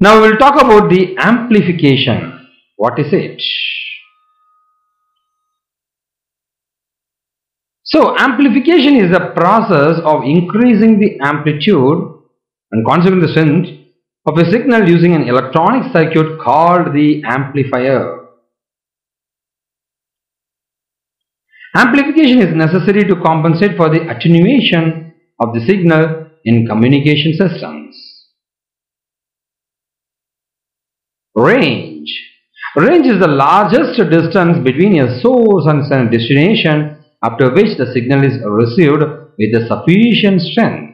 Now we will talk about the amplification. What is it? So amplification is the process of increasing the amplitude and consequently the strength of a signal using an electronic circuit called the amplifier. Amplification is necessary to compensate for the attenuation of the signal in communication systems. Range Range is the largest distance between a source and destination after which the signal is received with a sufficient strength.